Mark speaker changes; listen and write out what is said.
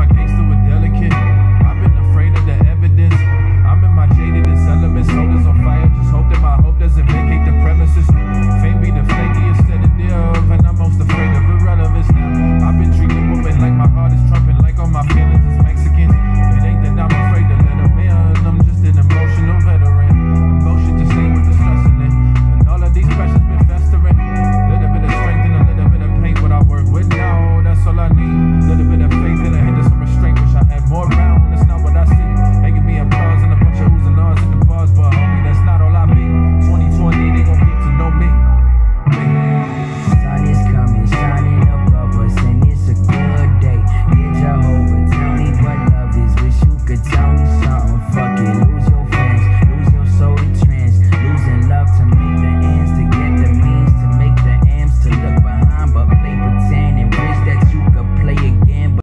Speaker 1: like